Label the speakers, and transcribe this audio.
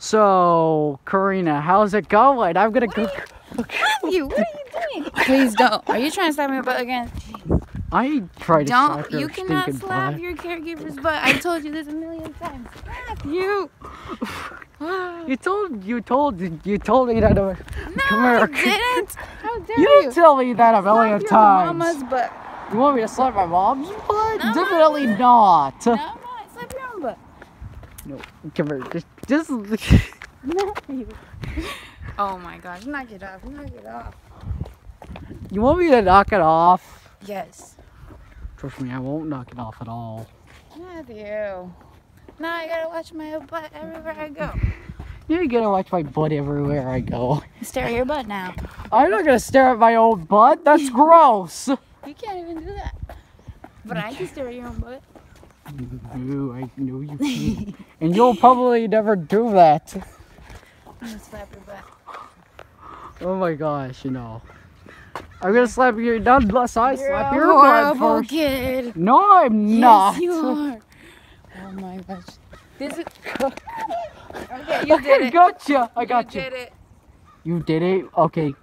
Speaker 1: So, Karina, how's it going? I'm gonna go.
Speaker 2: You, what are you doing? Please don't. Are you trying to slap my butt again?
Speaker 1: I tried to
Speaker 2: Don't.
Speaker 1: slap your
Speaker 2: You cannot slap
Speaker 1: butt.
Speaker 2: your caregiver's butt. I told you this a million times. Slap you.
Speaker 1: You told you told you told me that. uh, come
Speaker 2: I
Speaker 1: here.
Speaker 2: didn't. How dare
Speaker 1: You
Speaker 2: you?
Speaker 1: didn't tell me that a million
Speaker 2: Slap your
Speaker 1: times.
Speaker 2: mama's butt.
Speaker 1: You want me to slap my mom's butt?
Speaker 2: No,
Speaker 1: Definitely not.
Speaker 2: No, I'm not. Slap your own butt.
Speaker 1: No, come here. Just, just.
Speaker 2: You. Oh my gosh. Knock it off. Knock it off.
Speaker 1: You want me to knock it off?
Speaker 2: Yes.
Speaker 1: Trust me, I won't knock it off at all.
Speaker 2: Matthew. Now I gotta watch my butt everywhere I go.
Speaker 1: You're gonna watch my butt everywhere I go.
Speaker 2: Stare at your butt now.
Speaker 1: I'm not gonna stare at my own butt. That's gross.
Speaker 2: You can't even do that. But I can stare at your own butt.
Speaker 1: No, I know you can't. and you'll probably never do that.
Speaker 2: I'm gonna slap your butt.
Speaker 1: Oh my gosh, you know. I'm gonna slap your not unless I
Speaker 2: You're
Speaker 1: slap
Speaker 2: a
Speaker 1: your butt
Speaker 2: horrible
Speaker 1: first.
Speaker 2: kid.
Speaker 1: No, I'm not.
Speaker 2: Yes, you are. Oh my gosh. This is. Okay, you did
Speaker 1: I
Speaker 2: it.
Speaker 1: gotcha. I got
Speaker 2: you
Speaker 1: you.
Speaker 2: did it.
Speaker 1: You did it. Okay,